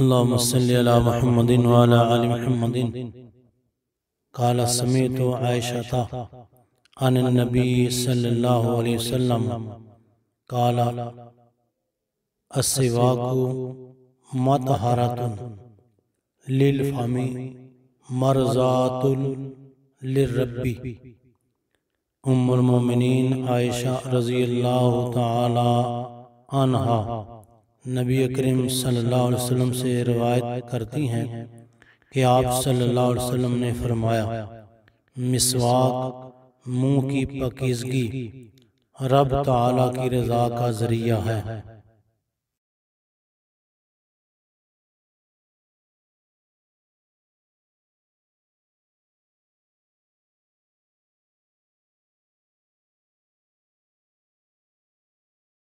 اللهم صل على محمد وعلى آل محمد. قال سمعت عائشة عن النبي صلى الله عليه وسلم. قال السواك مطهرة للفم مرضات للرب. ام المومنین عائشہ رضی اللہ تعالی عنہ نبی اکرم صلی اللہ علیہ وسلم سے روایت کرتی ہیں کہ آپ صلی اللہ علیہ وسلم نے فرمایا، مسواک، منہ کی پکیزگی رب تعالیٰ کی رضا کا ذریعہ ہے۔